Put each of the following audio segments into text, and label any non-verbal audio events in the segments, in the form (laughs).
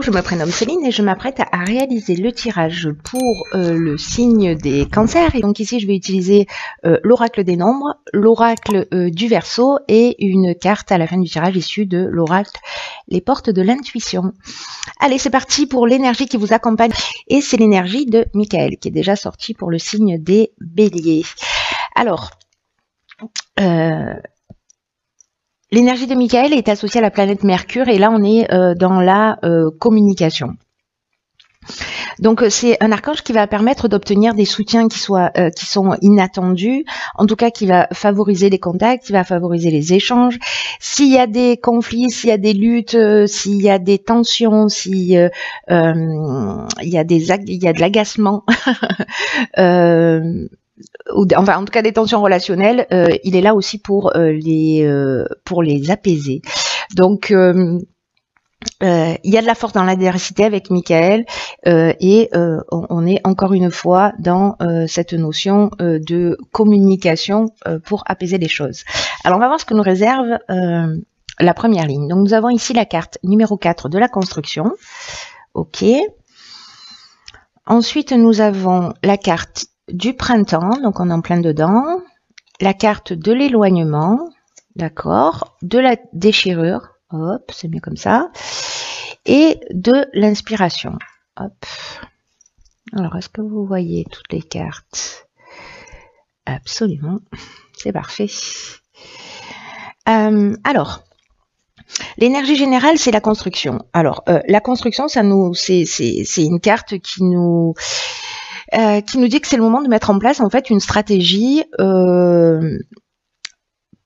Je me prénomme Céline et je m'apprête à réaliser le tirage pour euh, le signe des cancers. Et donc ici, je vais utiliser euh, l'oracle des nombres, l'oracle euh, du verso et une carte à la fin du tirage issue de l'oracle les portes de l'intuition. Allez, c'est parti pour l'énergie qui vous accompagne. Et c'est l'énergie de Michael qui est déjà sorti pour le signe des béliers. Alors, L'énergie de Michael est associée à la planète Mercure et là on est euh, dans la euh, communication. Donc euh, c'est un archange qui va permettre d'obtenir des soutiens qui sont inattendus, en tout cas qui va favoriser les contacts, qui va favoriser les échanges. S'il y a des conflits, s'il y a des luttes, s'il y a des tensions, s'il y a des il y a de l'agacement, (laughs) enfin en tout cas des tensions relationnelles, euh, il est là aussi pour euh, les euh, pour les apaiser. Donc il y a de la force dans l'adversité avec Michael et on, est encore une fois dans cette notion de communication pour apaiser les choses. Alors on va voir ce que nous réserve la première ligne. Donc nous avons ici la carte numéro 4 de la construction. OK. Ensuite, nous avons la carte du printemps, donc on en plein dedans, la carte de l'éloignement, d'accord, de la déchirure, hop, c'est mieux comme ça, et de l'inspiration, hop. Alors, est-ce que vous voyez toutes les cartes? Absolument, c'est parfait. Euh, alors, L'énergie générale, c'est la construction. Alors, euh, la construction, ça nous, c'est une carte qui nous, euh, qui nous dit que c'est le moment de mettre en place en fait une stratégie euh,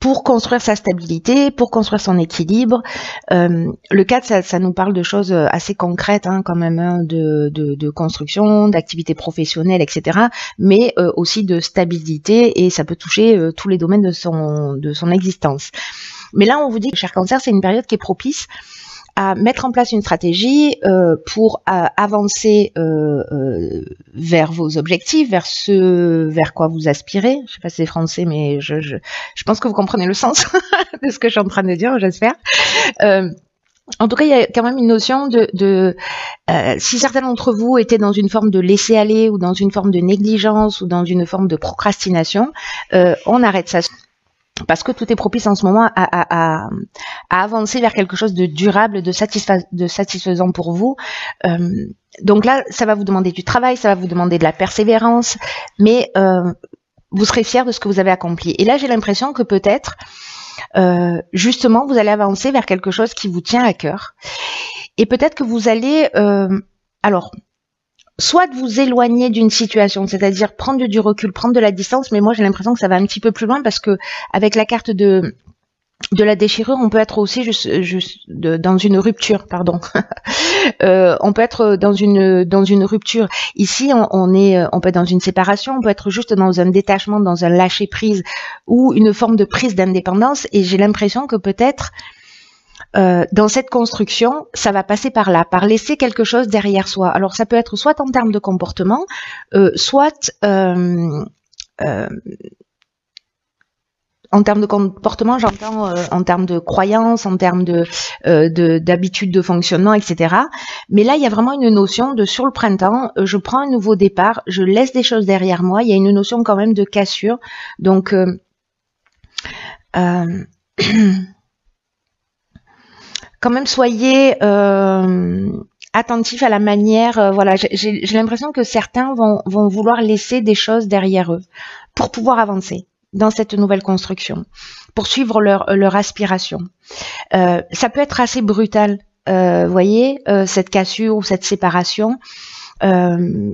pour construire sa stabilité, pour construire son équilibre. Euh, le cadre, ça, ça, nous parle de choses assez concrètes hein, quand même, hein, de, de, de, construction, d'activité professionnelle, etc. Mais euh, aussi de stabilité et ça peut toucher euh, tous les domaines de son, de son existence. Mais là, on vous dit que cher cancer, c'est une période qui est propice à mettre en place une stratégie euh, pour euh, avancer euh, euh, vers vos objectifs, vers ce vers quoi vous aspirez. Je sais pas si c'est français, mais je, je, je, pense que vous comprenez le sens (laughs) de ce que je suis en train de dire, j'espère. Euh, en tout cas, il y a quand même une notion de, de euh, si certains d'entre vous étaient dans une forme de laisser aller ou dans une forme de négligence ou dans une forme de procrastination, on arrête ça parce que tout est propice en ce moment à, avancer vers quelque chose de durable, de, de satisfaisant pour vous. Euh, donc là, ça va vous demander du travail, ça va vous demander de la persévérance, mais euh, vous serez fier de ce que vous avez accompli. Et là, j'ai l'impression que peut-être, euh, justement, vous allez avancer vers quelque chose qui vous tient à cœur. Et peut-être que vous allez... alors, soit de vous éloigner d'une situation, c'est-à-dire prendre du recul, prendre de la distance, mais moi j'ai l'impression que ça va un petit peu plus loin parce que avec la carte de de la déchirure, on peut être aussi juste, dans une rupture, pardon. (laughs) euh, on peut être dans une dans une rupture. Ici, on, on, est, on peut être dans une séparation, on peut être juste dans un détachement, dans un lâcher prise ou une forme de prise d'indépendance. Et j'ai l'impression que peut-être euh, dans cette construction, ça va passer par là, par laisser quelque chose derrière soi. Alors ça peut être soit en termes de comportement, euh, soit euh, en termes de comportement, j'entends en termes de croyances, en termes de d'habitude de, fonctionnement, etc. Mais là, il y a vraiment une notion de sur le printemps, je prends un nouveau départ, je laisse des choses derrière moi. Il y a une notion quand même de cassure. Donc (clears throat) quand même soyez euh, attentifs à la manière. Euh, voilà, j'ai l'impression que certains vont, vouloir laisser des choses derrière eux pour pouvoir avancer dans cette nouvelle construction, pour suivre leur, leur aspiration. Euh, ça peut être assez brutal, euh, voyez, euh, cette cassure ou cette séparation. Euh,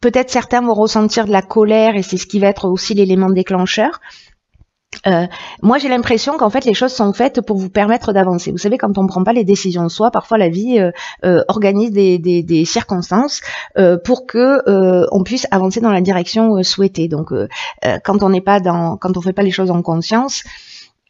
peut-être certains vont ressentir de la colère et c'est ce qui va être aussi l'élément déclencheur. Euh, moi, j'ai l'impression qu'en fait, les choses sont faites pour vous permettre d'avancer. Vous savez, quand on ne prend pas les décisions soi, parfois la vie euh, euh, organise des, des, des circonstances euh, pour que euh, on puisse avancer dans la direction souhaitée. Donc, quand on n'est pas dans, quand on fait pas les choses en conscience,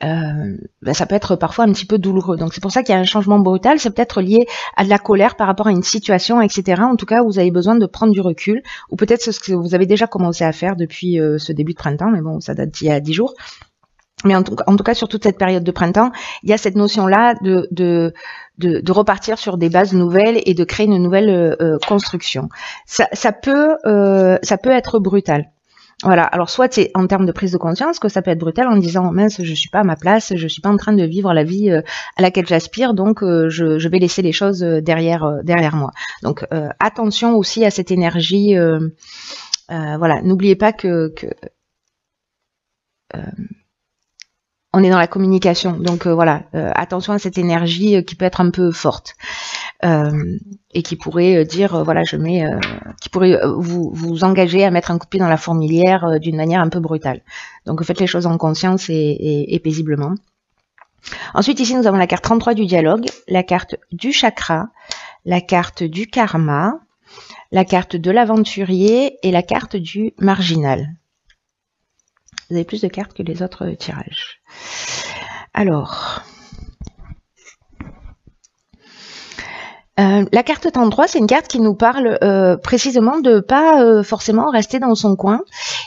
euh, ben, ça peut être parfois un petit peu douloureux. Donc c'est pour ça qu'il y a un changement brutal. C'est peut-être lié à de la colère par rapport à une situation, etc. En tout cas, vous avez besoin de prendre du recul, ou peut-être ce que vous avez déjà commencé à faire depuis ce début de printemps, mais bon, ça date d'il y a dix jours. mais en tout, cas sur toute cette période de printemps, il y a cette notion-là de, de, de, repartir sur des bases nouvelles et de créer une nouvelle construction. Ça, ça peut, ça peut être brutal. Voilà. Alors soit c'est en termes de prise de conscience que ça peut être brutal en disant mince je suis pas à ma place, je suis pas en train de vivre la vie euh, à laquelle j'aspire, donc euh, je, vais laisser les choses euh, derrière derrière moi. Donc attention aussi à cette énergie. voilà. N'oubliez pas que on est dans la communication. Donc voilà, attention à cette énergie qui peut être un peu forte. Euh, et qui pourrait euh, dire euh, voilà je mets qui pourrait vous vous engager à mettre un coup dans la fourmilière d'une manière un peu brutale. Donc faites les choses en conscience et, paisiblement. Ensuite ici nous avons la carte 33 du dialogue, la carte du chakra, la carte du karma, la carte de l'aventurier et la carte du marginal. Vous avez plus de cartes que les autres tirages. Alors, Euh, la carte 33, c'est une carte qui nous parle euh, précisément de pas euh, forcément rester dans son coin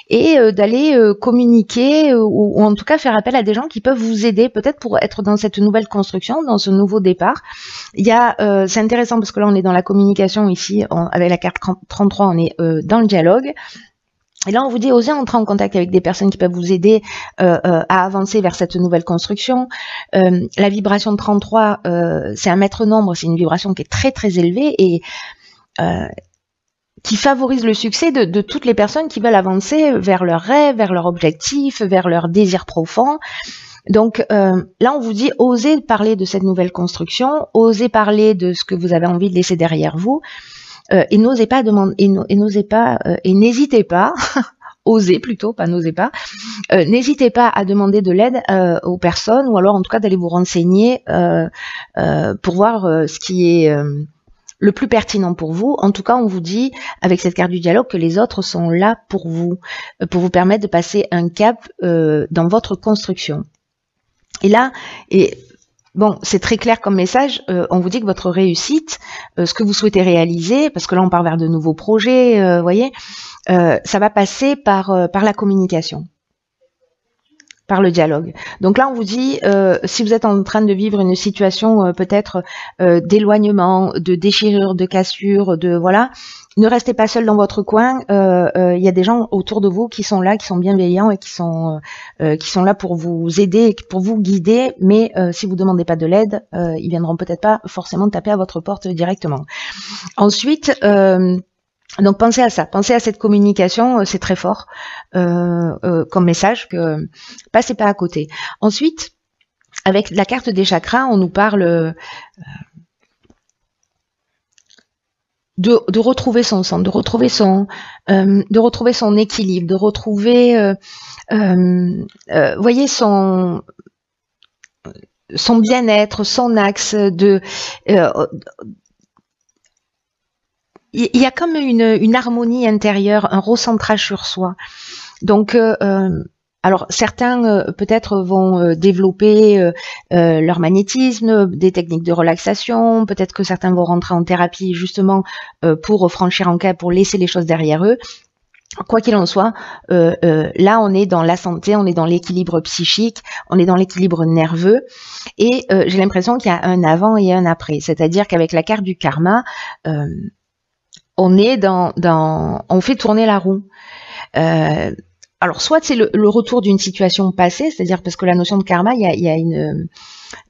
et d'aller communiquer ou, en tout cas faire appel à des gens qui peuvent vous aider peut-être pour être dans cette nouvelle construction, dans ce nouveau départ. C'est intéressant parce que là on est dans la communication ici, avec la carte 33, on est dans le dialogue. Et là, on vous dit, osez entrer en contact avec des personnes qui peuvent vous aider euh, euh, à avancer vers cette nouvelle construction. Euh, la vibration de 33, c'est un maître nombre, c'est une vibration qui est très très élevée et qui favorise le succès de, de, toutes les personnes qui veulent avancer vers leurs rêves, vers leurs objectifs, vers leurs désirs profonds. Donc là, on vous dit, osez parler de cette nouvelle construction, osez parler de ce que vous avez envie de laisser derrière vous. Euh, et n'osez pas demander et, n'osez pas euh, et n'hésitez pas (laughs) osez plutôt, pas n'osez pas. Euh, n'hésitez pas à demander de l'aide aux personnes ou alors en tout cas d'aller vous renseigner pour voir ce qui est le plus pertinent pour vous. En tout cas, on vous dit avec cette carte du dialogue que les autres sont là pour vous, pour vous permettre de passer un cap dans votre construction. Et là, et Bon, c'est très clair comme message. Euh, on vous dit que votre réussite, euh, ce que vous souhaitez réaliser, parce que là on part vers de nouveaux projets, euh, voyez, ça va passer par par la communication, par le dialogue. Donc là, on vous dit, si vous êtes en train de vivre une situation peut-être d'éloignement, de déchirure, de cassure, de voilà, ne restez pas seul dans votre coin. Euh, euh, il y a des gens autour de vous qui sont là, qui sont bienveillants et qui sont euh, qui sont là pour vous aider, pour vous guider. Mais si vous demandez pas de l'aide, ils viendront peut-être pas forcément taper à votre porte directement. Ensuite. donc pensez à ça, pensez à cette communication, c'est très fort comme message que passez pas à côté. Ensuite, avec la carte des chakras, on nous parle de, retrouver son centre, de retrouver son, euh, de retrouver son équilibre, de retrouver, euh, euh, voyez son son bien-être, son axe de il y a comme une, une, harmonie intérieure, un recentrage sur soi. Donc alors certains euh, peut-être vont euh, développer euh, leur magnétisme, des techniques de relaxation, peut-être que certains vont rentrer en thérapie justement pour franchir en cas, pour laisser les choses derrière eux. Quoi qu'il en soit, là on est dans la santé, on est dans l'équilibre psychique, on est dans l'équilibre nerveux, et j'ai l'impression qu'il y a un avant et un après. C'est-à-dire qu'avec la carte du karma, on est dans, dans, on fait tourner la roue alors soit c'est le, retour d'une situation passée, c'est-à-dire parce que la notion de karma, il y a, une,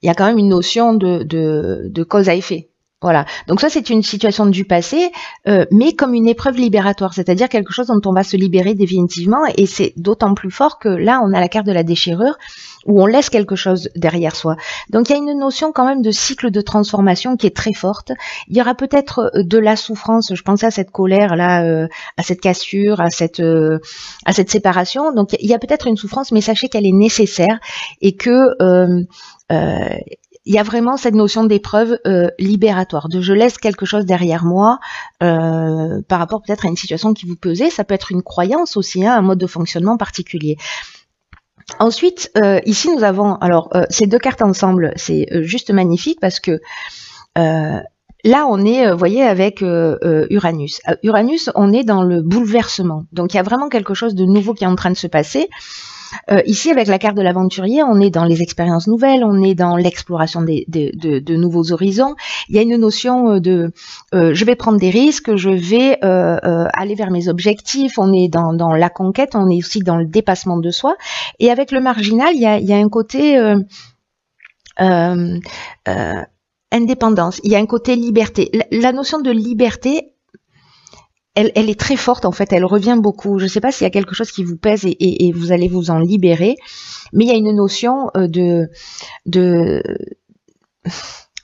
il y a quand même une notion de, de, de cause à effet. Voilà. Donc ça, c'est une situation du passé, euh, mais comme une épreuve libératoire, c'est-à-dire quelque chose dont on va se libérer définitivement. Et c'est d'autant plus fort que là, on a la carte de la déchirure, où on laisse quelque chose derrière soi. Donc il y a une notion quand même de cycle de transformation qui est très forte. Il y aura peut-être euh, de la souffrance. Je pensais à cette colère là, euh, à cette cassure, à cette à cette séparation. Donc il y a peut-être une souffrance, mais sachez qu'elle est nécessaire et que il y a vraiment cette notion d'épreuve euh, libératoire, de je laisse quelque chose derrière moi euh, par rapport peut-être à une situation qui vous pesait. Ça peut être une croyance aussi, hein, un mode de fonctionnement particulier. Ensuite, euh, ici nous avons alors ces deux cartes ensemble, c'est juste magnifique parce que Là, on est, vous voyez, avec Uranus. Uranus, on est dans le bouleversement. Donc, il y a vraiment quelque chose de nouveau qui est en train de se passer. Euh, ici, avec la carte de l'aventurier, on est dans les expériences nouvelles, on est dans l'exploration des, de, nouveaux horizons. Il y a une notion euh, de euh, je vais prendre des risques, je vais aller vers mes objectifs. On est dans, dans, la conquête, on est aussi dans le dépassement de soi. Et avec le marginal, il y a, il y a un côté indépendance, il y a un côté liberté. la notion de liberté, elle, est très forte en fait, elle revient beaucoup. Je ne sais pas s'il y a quelque chose qui vous pèse et, vous allez vous en libérer, mais il y a une notion euh, de, de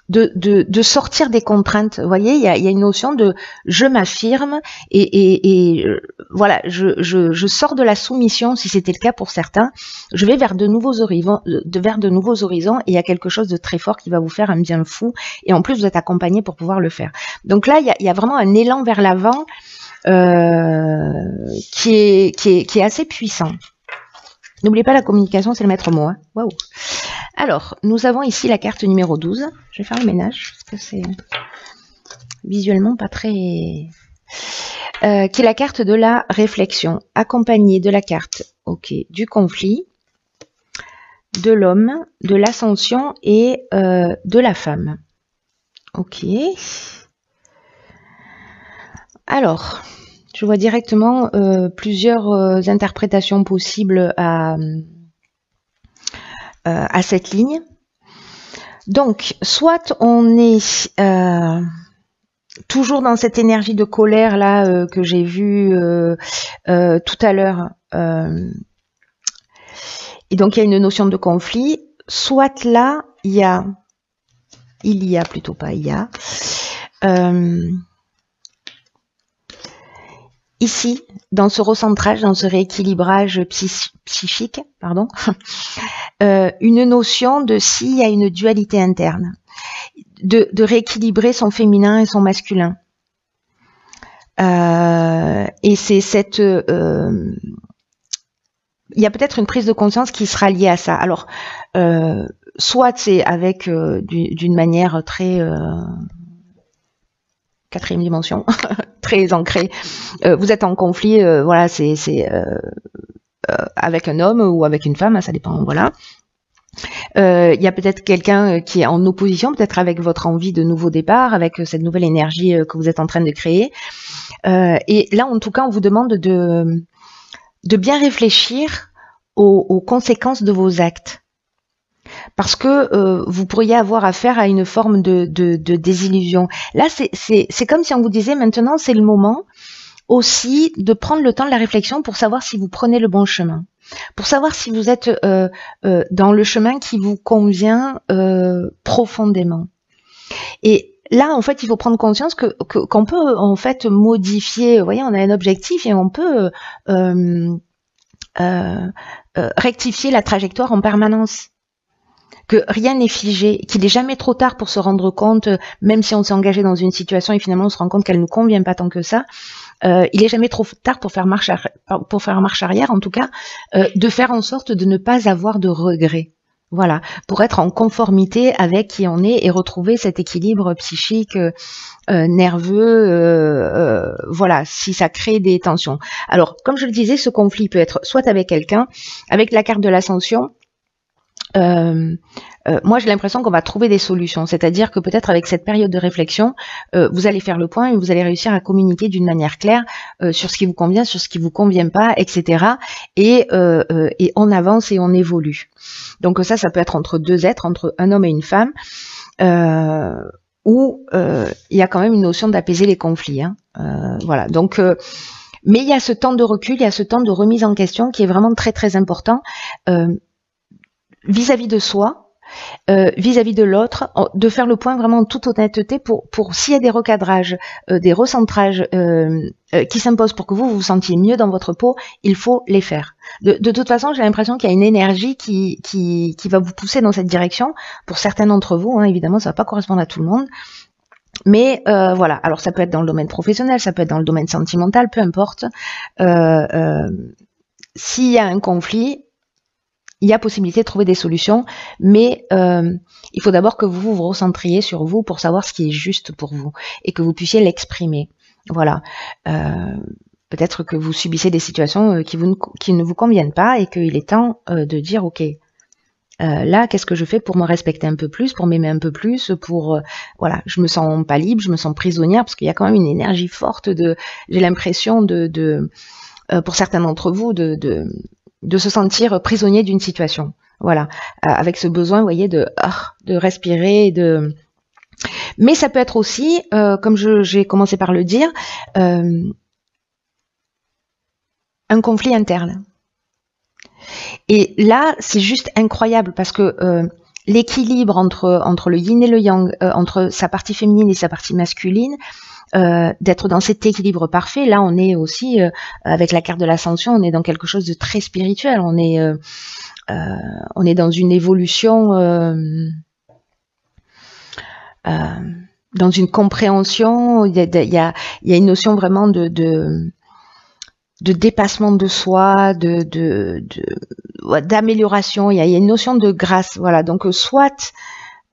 de, sortir des contraintes. Vous voyez, il y a, une notion de je m'affirme et, euh, voilà, je, sors de la soumission, si c'était le cas pour certains. Je vais vers de nouveaux horizons, de, vers de nouveaux horizons et il y a quelque chose de très fort qui va vous faire un bien fou. Et en plus, vous êtes accompagné pour pouvoir le faire. Donc là, il y a vraiment un élan vers l'avant euh, qui, est, assez puissant. N'oubliez pas la communication, c'est le maître mot. Hein. Waouh. Alors, nous avons ici la carte numéro 12. Je vais faire le ménage parce que c'est visuellement pas très... Euh, qui est la carte de la réflexion, accompagnée de la carte ok, du conflit, de l'homme, de l'ascension et euh, de la femme. Ok. Alors, je vois directement euh, plusieurs euh, interprétations possibles à, euh, à, cette ligne. Donc, soit on est toujours dans cette énergie de colère là que j'ai vue tout à l'heure, et donc il y a une notion de conflit. Soit là, il y a, il y a plutôt pas, il y a ici, dans ce recentrage, dans ce rééquilibrage psychique, pardon, (laughs) euh, une notion de s'il y a une dualité interne, de, rééquilibrer son féminin et son masculin. Euh, et c'est cette euh, il y a peut-être une prise de conscience qui sera liée à ça. Alors, soit c'est avec d'une manière très quatrième dimension, (laughs) très ancré. Euh, vous êtes en conflit, euh, voilà, c'est euh, avec un homme ou avec une femme, ça dépend, voilà. Il y a peut-être quelqu'un qui est en opposition, peut-être avec votre envie de nouveau départ, avec cette nouvelle énergie que vous êtes en train de créer. et là, en tout cas, on vous demande de, de bien réfléchir aux conséquences de vos actes parce que euh, vous pourriez avoir affaire à une forme de, désillusion. Là, c'est comme si on vous disait maintenant, c'est le moment aussi de prendre le temps de la réflexion pour savoir si vous prenez le bon chemin, pour savoir si vous êtes euh, euh, dans le chemin qui vous convient profondément. Et là, en fait, il faut prendre conscience que qu'on peut en fait modifier. Vous voyez, on a un objectif et on peut rectifier la trajectoire en permanence que rien n'est figé, qu'il n'est jamais trop tard pour se rendre compte, même si on s'est engagé dans une situation et finalement on se rend compte qu'elle nous convient pas tant que ça. Euh, il est jamais trop tard pour faire marche arrière, pour faire marche arrière, en tout cas, euh, de faire en sorte de ne pas avoir de regrets. Voilà, pour être en conformité avec qui on est et retrouver cet équilibre psychique, euh, nerveux, voilà, si ça crée des tensions. Alors, comme je le disais, ce conflit peut être soit avec quelqu'un, avec la carte de l'ascension, euh, euh, moi j'ai l'impression qu'on va trouver des solutions. C'est-à-dire que peut-être avec cette période de réflexion, euh, vous allez faire le point et vous allez réussir à communiquer d'une manière claire sur ce qui vous convient, sur ce qui vous convient pas, etc. Et, et on avance et on évolue. Donc ça, ça peut être entre deux êtres, entre un homme et une femme. où il y a quand même une notion d'apaiser les conflits. Hein. voilà. Donc, mais il y a ce temps de recul, il y a ce temps de remise en question qui est vraiment très très important vis-à-vis de soi, euh, vis-à-vis de l'autre, de faire le point vraiment en toute honnêteté pour, pour s'il y a des recadrages, euh, des recentrages euh, qui s'imposent pour que vous vous, sentiez mieux dans votre peau, il faut les faire. De, de toute façon, j'ai l'impression qu'il y a une énergie qui, qui, qui, va vous pousser dans cette direction. Pour certains d'entre vous, hein, évidemment, ça va pas correspondre à tout le monde. Mais voilà, alors ça peut être dans le domaine professionnel, ça peut être dans le domaine sentimental, peu importe. S'il y a un conflit, il y a possibilité de trouver des solutions, mais euh, il faut d'abord que vous vous recentriez sur vous pour savoir ce qui est juste pour vous et que vous puissiez l'exprimer. Voilà. Euh, peut-être que vous subissez des situations qui, vous, qui ne vous conviennent pas et qu'il est temps de dire ok, euh, là, qu'est-ce que je fais pour me respecter un peu plus, pour m'aimer un peu plus, pour euh, voilà, je me sens pas libre, je me sens prisonnière parce qu'il y a quand même une énergie forte de, j'ai l'impression de, de euh, pour certains d'entre vous, de, de se sentir prisonnier d'une situation. Voilà, avec ce besoin, vous voyez, de ah, de respirer, de mais ça peut être aussi, comme j'ai commencé par le dire, un conflit interne. Et là, c'est juste incroyable parce que euh, l'équilibre entre, le yin et le yang, euh, entre sa partie féminine et sa partie masculine, euh, d'être dans cet équilibre parfait, là on est aussi, avec la carte de l'ascension, on est dans quelque chose de très spirituel, on est, on est dans une évolution, dans une compréhension, il y a, y a, y a une notion vraiment de, de de dépassement de soi, de d'amélioration. il, y a une notion de grâce. Voilà. Donc euh, soit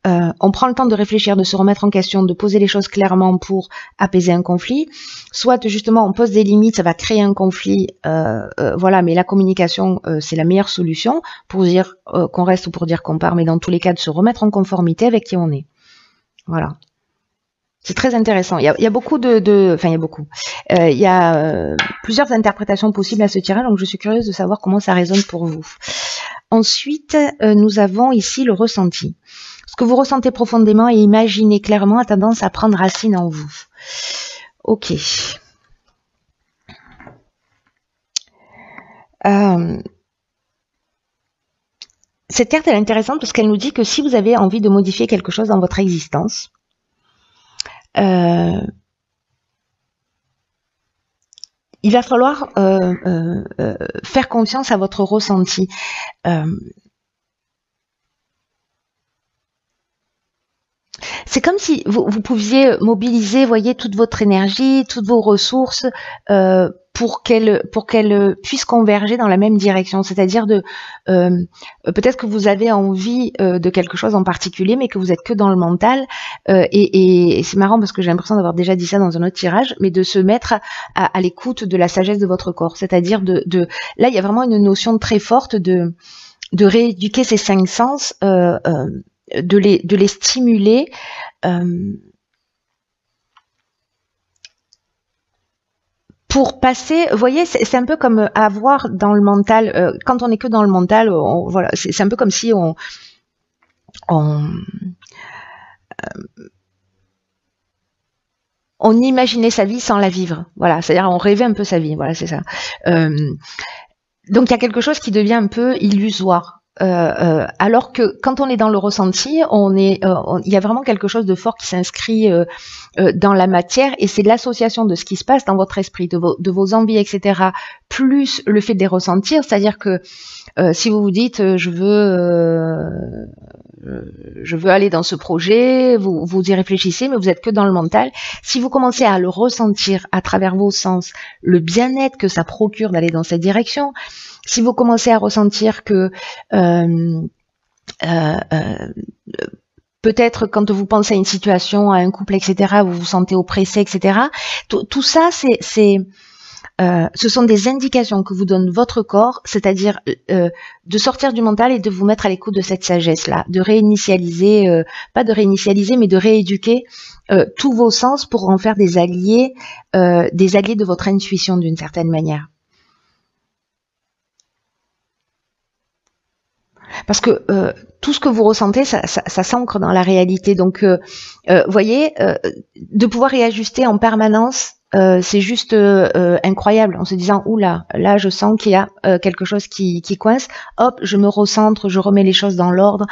euh, on prend le temps de réfléchir, de se remettre en question, de poser les choses clairement pour apaiser un conflit, soit justement on pose des limites, ça va créer un conflit, euh, voilà, mais la communication c'est la meilleure solution pour dire qu'on reste ou pour dire qu'on part, mais dans tous les cas de se remettre en conformité avec qui on est. Voilà. C'est très intéressant. Il y a, beaucoup de, enfin il y a beaucoup. Euh, il y a euh, plusieurs interprétations possibles à ce tirage, donc je suis curieuse de savoir comment ça résonne pour vous. Ensuite, euh, nous avons ici le ressenti. Ce que vous ressentez profondément et imaginez clairement a tendance à prendre racine en vous. Ok. cette carte est intéressante parce qu'elle nous dit que si vous avez envie de modifier quelque chose dans votre existence, euh, il va falloir euh, euh, faire confiance à votre ressenti. C'est comme si vous, pouviez mobiliser, voyez, toute votre énergie, toutes vos ressources pour qu'elle pour qu'elle puisse converger dans la même direction. C'est-à-dire de euh, peut-être que vous avez envie euh, de quelque chose en particulier, mais que vous êtes que dans le mental. Euh, et, et c'est marrant parce que j'ai l'impression d'avoir déjà dit ça dans un autre tirage, mais de se mettre à, à l'écoute de la sagesse de votre corps. C'est-à-dire de, de là, il y a vraiment une notion très forte de de rééduquer ces cinq sens, de les de les stimuler. pour passer, vous voyez, c'est un peu comme avoir dans le mental, euh, quand on est que dans le mental, voilà, c'est un peu comme si on, on, euh, on imaginait sa vie sans la vivre. Voilà, c'est-à-dire on rêvait un peu sa vie. Voilà, c'est ça. Euh, donc il y a quelque chose qui devient un peu illusoire. Euh, euh, alors que quand on est dans le ressenti, on euh, il y a vraiment quelque chose de fort qui s'inscrit dans la matière et c'est l'association de ce qui se passe dans votre esprit, de vos, de vos envies, etc., plus le fait de les ressentir, c'est-à-dire que si vous vous dites je veux je veux aller dans ce projet, vous, vous y réfléchissez, mais vous êtes que dans le mental. Si vous commencez à le ressentir à travers vos sens, le bien-être que ça procure d'aller dans cette direction, si vous commencez à ressentir que euh, euh, euh, peut-être quand vous pensez à une situation, à un couple, etc., vous vous sentez oppressé, etc. Tout, ça, c'est, c'est ce sont des indications que vous donne votre corps, c'est-à-dire de sortir du mental et de vous mettre à l'écoute de cette sagesse-là, de réinitialiser, pas de réinitialiser, mais de rééduquer tous vos sens pour en faire des alliés, des alliés de votre intuition d'une certaine manière. Parce que euh, tout ce que vous ressentez, ça, s'ancre dans la réalité. Donc, euh, euh voyez, de pouvoir réajuster en permanence, c'est juste incroyable. En se disant, oula, là, je sens qu'il y a quelque chose qui, qui, coince. Hop, je me recentre, je remets les choses dans l'ordre.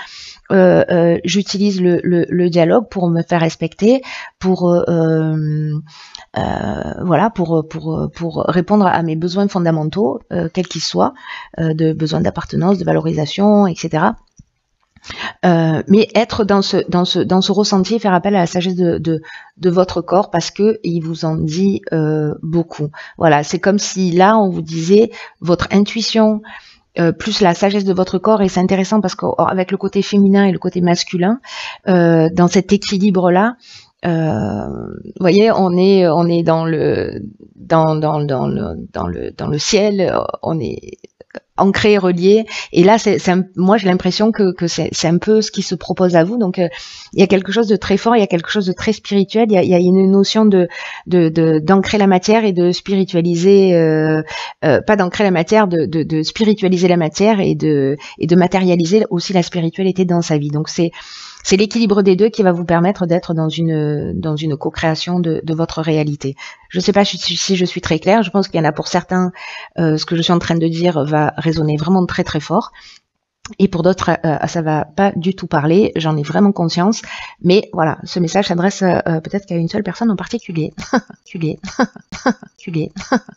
J'utilise le, le, le, dialogue pour me faire respecter, pour euh, voilà, pour, pour, pour répondre à mes besoins fondamentaux, euh, quels qu'ils soient, euh, de besoins d'appartenance, de valorisation, etc. mais être dans ce, dans ce, dans ce ressenti, faire appel à la sagesse de, de, de votre corps parce que il vous en dit beaucoup. Voilà, c'est comme si là on vous disait votre intuition, plus la sagesse de votre corps, et c'est intéressant parce qu'avec le côté féminin et le côté masculin, dans cet équilibre-là, euh, vous voyez, on est on est dans le dans, dans, dans, le, dans, le, dans le ciel, on est ancré, relié. Et là, c'est, moi, j'ai l'impression que, que c'est, un peu ce qui se propose à vous. Donc, euh, il y a quelque chose de très fort, il y a quelque chose de très spirituel. Il y a, y a une notion de, de, de d'ancrer la matière et de spiritualiser, euh, euh, pas d'ancrer la matière, de, de, de, spiritualiser la matière et de, et de matérialiser aussi la spiritualité dans sa vie. Donc, c'est c'est l'équilibre des deux qui va vous permettre d'être dans une dans une co-création de, votre réalité. Je ne sais pas si, je suis très claire. Je pense qu'il y en a pour certains, euh, ce que je suis en train de dire va résonner vraiment très très fort. Et pour d'autres, euh, ça va pas du tout parler. J'en ai vraiment conscience. Mais voilà, ce message s'adresse euh, peut-être qu'à une seule personne en particulier. (laughs) (laughs) (laughs)